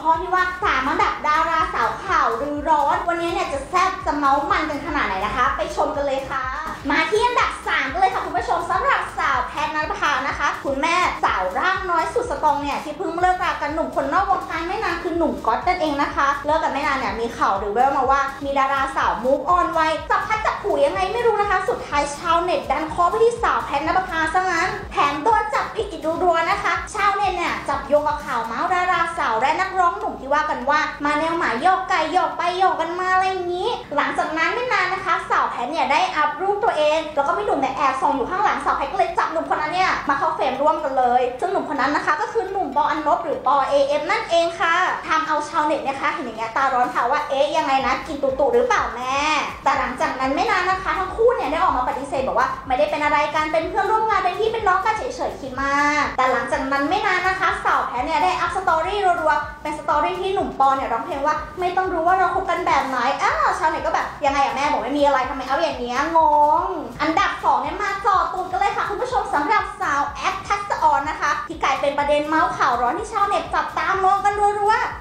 ข้อที่ว่าสามอันดับดาราสาวข่าวลือร้อน วันนี้เนี่ยจะแซ่บจะเม้าท์มันกันขนาดไหนนะคะ ไปชมกันเลยค่ะ มาที่อันดับ3กันเลยค่ะคุณผู้ชมสำหรับสาวแพทณปภานะคะ คุณแม่สาวร่างน้อยสุด strong เนี่ยที่เพิ่งเลิกรากับหนุ่มคนนอกวงการไม่นานคือหนุ่มก๊อตนั่นเองนะคะ เลิกกันไม่นานเนี่ยมีข่าวลือแว่วมาว่า มีดาราสาว move on ไวจับพลัดจับผลูยังไงไม่รู้นะคะ สุดท้ายชาวเน็ตดันคอไปที่สาวแพทณปภาซะงั้น แถมโดนจับผิดอีกดูดัวนะคะ ชาวเน็ตเนี่ยจับโยงกับข่าวเม้าท์ ว่ากันว่ามาแนวหมายโยกไก่โยกไปโยกกันมาอะไรอย่างนี้ หลังจากนั้นไม่นานนะคะสาวแพทเนี่ยได้อัพรูปตัวเอง แล้วก็มีหนุ่มในยแอบส่องอยู่ข้างหลังสาวแพทก็เลยจับหนุ่มคนนั้นเนี่ยมาเข้า frame ร่วมกันเลย ซึ่งหนุ่มคนนั้นนะคะก็คือหนุ่มปออรรณพหรือปอ AF นั่นเองค่ะทำเอาชาวเน็ตนะคะเห็นอย่างเงี้ยตาร้อนค่ะว่าเอ๊ะยังไงนะกินตุตุหรือเปล่าแม่แต่หลังจากนั้นไม่นานนะคะทั้งคู่ บอกว่าไม่ได้เป็นอะไรกันเป็นเพื่อนร่วมงานเป็นพี่เป็นน้องกันเฉยๆคิดมากแต่หลังจากนั้นไม่นานนะคะสาวแพทเนี่ยได้อัพ story รัวๆเป็น story ที่หนุ่มปอเนี่ยร้องเพลงว่าไม่ต้องรู้ว่าเราคบกันแบบไหนอ้าวชาวเน็ตก็แบบยังไงอะแม่บอกไม่มีอะไรทำไมเอาอย่างเนี้ยงง อันดับสองเนี่ยมาจ่อตูดกันเลยค่ะคุณผู้ชมสำหรับสาวแอฟทักษอรนะคะ ที่กลายเป็นประเด็นเม้าท์ข่าวร้อนที่ชาวเน็ตจับตามองกันรัวๆ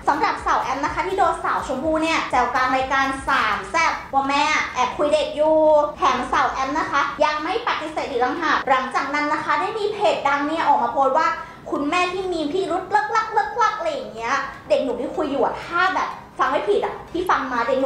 ชมพูเนี่ยแจวกลางรายการสามแซบว่าแม่แอบคุยเด็กอยู่แถมสาวแอฟนะคะ ยังไม่ปฏิเสธอีกลังหากหลังจากนั้นนะคะ ได้มีเพจดังเนี่ยออกมาโพสต์ว่า คุณแม่ที่มีพี่รุดเลิกลักเลิกลักอะไรอย่างเงี้ย เด็กหนุ่มที่คุยอยู่อะถ้าแบบฟังไม่ผิดอะ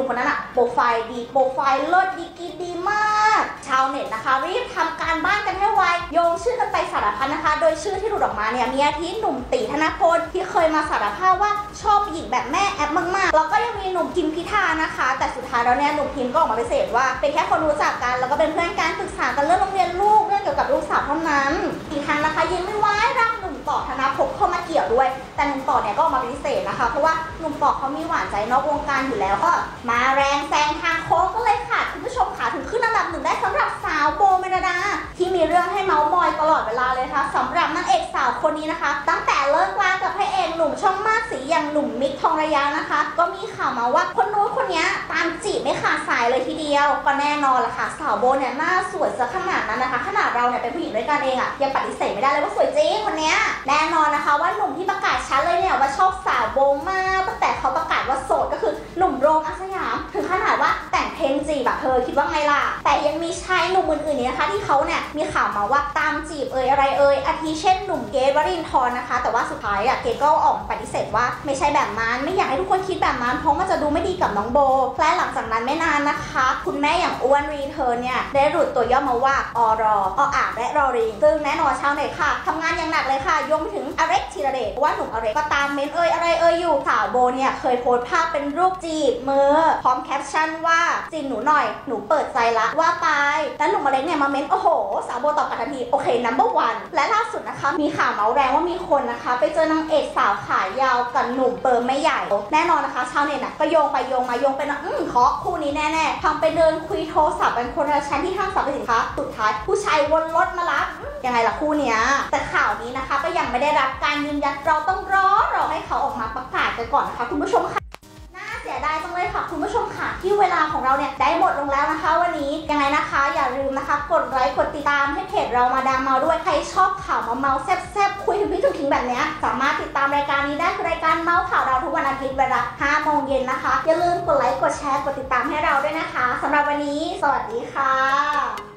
นุ่มคนนั้นอะโปรไฟล์ดีโปรไฟล์เลิศดีกรีดีมาก ชาวเน็ตนะคะรีบทำการบ้านกันให้ไวโยงชื่อกันไปสารพัดนะคะ โดยชื่อที่หลุดออกมาเนี่ยมีอาทิหนุ่มตีธนพลที่เคยมาสารภาพว่าชอบหญิงแบบแม่แอปมากๆแล้วก็ยังมีหนุ่มทิมพิธานะคะ แต่สุดท้ายแล้วเนี่ยหนุ่มทิมก็ออกมาปเสธว่าเป็นแค่คนรู้จักกันแล้วก็เป็นเพื่อนกันปรึกษากันเรื่องโรงเรียนลูกเรื่องเกี่ยวกับลูกสาวเท่านั้นอีกทางนะคะยังไม่ไว้ร่างหนุ่มต่อธนภพเข้ามาเกี่ยวด้วย แต่หนุ่มต่อเนี่ยก็ออกมาปฏิเสธนะคะ เพราะว่าหนุ่มต่อเขามีหวานใจนอกวงการอยู่แล้วก็มาแรงแซงทางโค้งก็เลยค่ะคุณผู้ชมค่ะถึงขึ้นอันดับหนึ่งได้สำหรับสาวโบเมลดา ที่มีเรื่องให้เมาส์มอยตลอดเวลาเลยค่ะสำหรับนางเอกสาวคนนี้นะคะ ตั้งแต่เลิกลากับพระเอกหนุ่มช่องมากสีอย่างหนุ่มมิกทองระยะนะคะ ก็มีข่าวมาว่าคนนู้นคนนี้ตามจีบไม่ขาดสายเลยทีเดียว ก็แน่นอนละค่ะ สาวโบเนี่ยหน้าสวยซะขนาด เราเนี่ยเป็นผู้หญิงด้วยกันเองอะยังปฏิเสธไม่ได้เลยว่าสวยจริงคนเนี้ยแน่นอนนะคะว่าหนุ่มที่ประกาศชัดเลยเนี่ยว่าชอบสาวโบมากตั้งแต่เขาประกาศ จีบแบบเธอคิดว่าไงล่ะ แต่ยังมีชายหนุ่มอื่นๆนี่นะคะที่เขาเนี่ยมีข่าวมาว่าตามจีบเอ่ยอะไรเอ่ยอาทิเช่นหนุ่มเกรทวรินทร์นะคะ แต่ว่าสุดท้ายอะเกรทก็ออกปฏิเสธว่าไม่ใช่แบบนั้นไม่อยากให้ทุกคนคิดแบบนั้นเพราะมันจะดูไม่ดีกับน้องโบและหลังจากนั้นไม่นานนะคะ คุณแม่อย่างอ้วนรีเทิร์นเนี่ยได้หลุดตัวย่อมาว่าอรอออ่างและรอริงซึ่งแน่นอนชาวเน็ตค่ะทำงานอย่างหนักเลยค่ะโยงถึงอเล็กธีรเดชว่าหนุ่มอเล็กก็ตามเมนเอ่ยอะไรเอ่ยอยู่สาวโบเนี่ยเคยโพสต์ภาพเป็นรูปจีบมือพร้อมแคปชั่นว่าจีบหนูหน่อย หนูเปิดใจละว่าไปแล้วหนุ่มอเร็กเนี่ยมาเม้นโอ้โห สาวโบตอบกลับทันทีโอเค number one และล่าสุดนะคะ มีข่าวเมาส์แรงว่ามีคนนะคะ ไปเจอนางเอกสาวขายาวกับหนุ่มเปิร์มไม่ใหญ่ แน่นอนนะคะ ชาวเน็ตน่ะก็โยงไปโยงมาโยงไปนะอืมเคาะคู่นี้แน่ๆทำไปเดินคุยโทรศัพท์กันคนละชั้นที่ห้างสรรพสินค้าสุดท้ายผู้ชายวนรถมารับยังไงล่ะคู่เนี้ยแต่ข่าวนี้นะคะก็ยังไม่ได้รับการยืนยันเราต้องรอรอให้เขาออกมาประกาศกันก่อนนะคะคุณผู้ชมค่ะ สียดายจังเลยค่ะ คุณผู้ชมค่ะที่เวลาของเราเนี่ยได้หมดลงแล้วนะคะ วันนี้ยังไงนะคะ อย่าลืมนะคะ กดไลค์กดติดตามให้เพจเรามาดามเมาด้วยใครชอบข่าวมาเมาแซ่บๆคุยถึงพี่ถึงถึงแบบเนี้ยสามารถติดตามรายการนี้ได้คือรายการเมาข่าวเราทุกวันอาทิตย์เวลา5โมงเย็นนะคะอย่าลืมกดไลค์กดแชร์กดติดตามให้เราด้วยนะคะสำหรับวันนี้ สวัสดีค่ะ